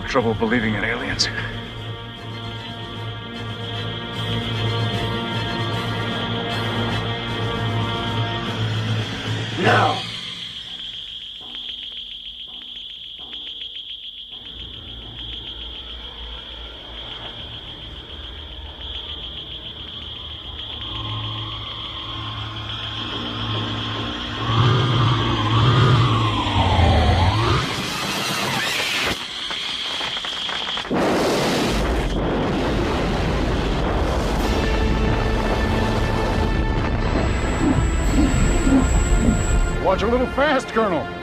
trouble believing in aliens. No! Watch a little fast, Colonel.